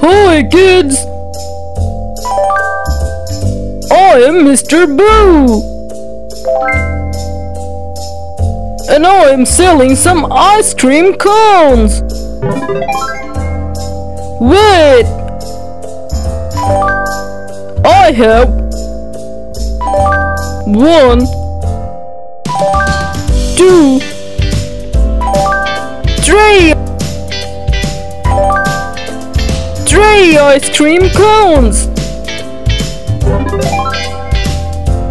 Hi kids! I am Mr. Boo! And I am selling some ice cream cones! Wait! I have one, two, three ice cream cones.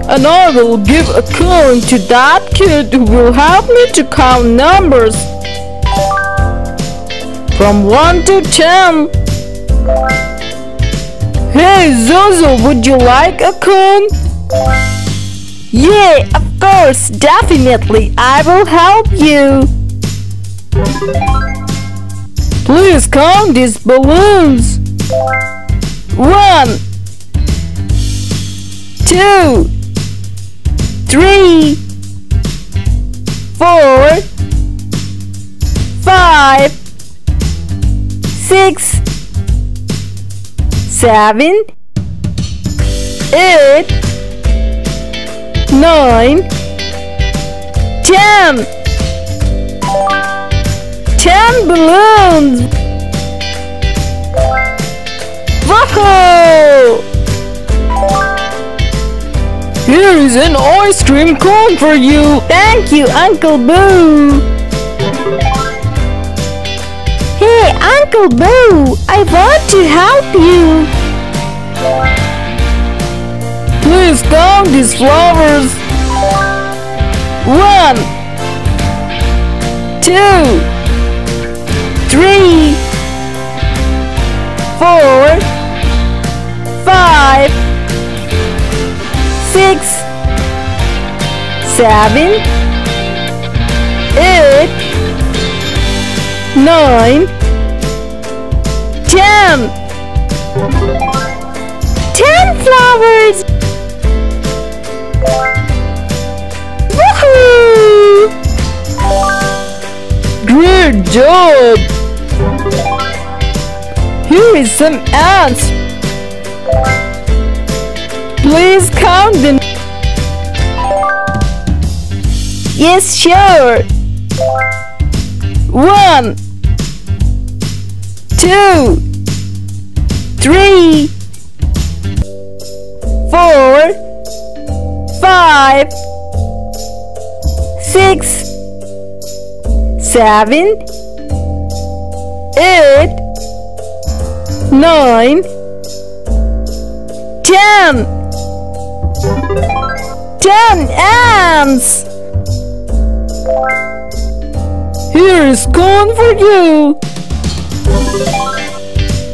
And I will give a cone to that kid who will help me to count numbers from 1 to 10. Hey Zozo, would you like a cone? Yeah, of course, definitely, I will help you. Please count these balloons. One, two, three, four, five, six, seven, eight, nine, ten. Ten balloons! Whoa! Here is an ice cream cone for you! Thank you, Uncle Boo! Hey, Uncle Boo! I want to help you! Please count these flowers! One, two, six, seven, eight, nine, ten. Ten flowers! Woohoo! Great job! Here is some ants. Please count them. Yes, sure. One, two, three, four, five, six, seven, eight, nine, ten. Ten ants! Here is corn for you!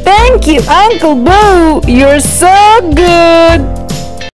Thank you, Uncle Boo! You're so good!